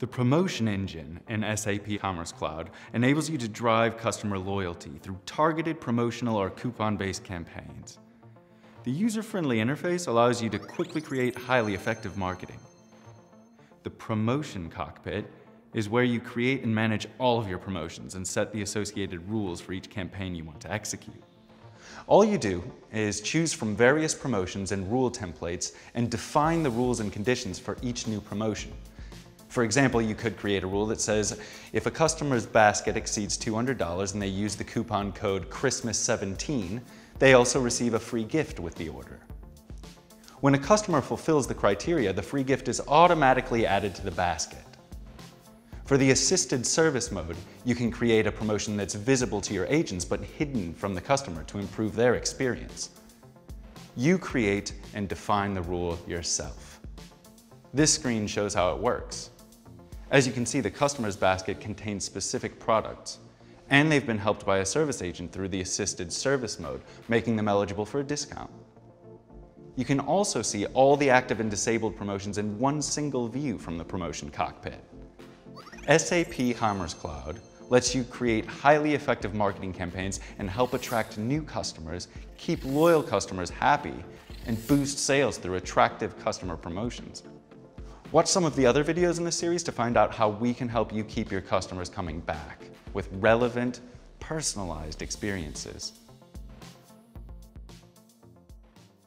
The promotion engine in SAP Commerce Cloud enables you to drive customer loyalty through targeted promotional or coupon-based campaigns. The user-friendly interface allows you to quickly create highly effective marketing. The promotion cockpit is where you create and manage all of your promotions and set the associated rules for each campaign you want to execute. All you do is choose from various promotions and rule templates and define the rules and conditions for each new promotion. For example, you could create a rule that says if a customer's basket exceeds $200 and they use the coupon code Christmas17, they also receive a free gift with the order. When a customer fulfills the criteria, the free gift is automatically added to the basket. For the assisted service mode, you can create a promotion that's visible to your agents but hidden from the customer to improve their experience. You create and define the rule yourself. This screen shows how it works. As you can see, the customer's basket contains specific products, and they've been helped by a service agent through the assisted service mode, making them eligible for a discount. You can also see all the active and disabled promotions in one single view from the promotion cockpit. SAP Commerce Cloud lets you create highly effective marketing campaigns and help attract new customers, keep loyal customers happy, and boost sales through attractive customer promotions. Watch some of the other videos in this series to find out how we can help you keep your customers coming back with relevant, personalized experiences.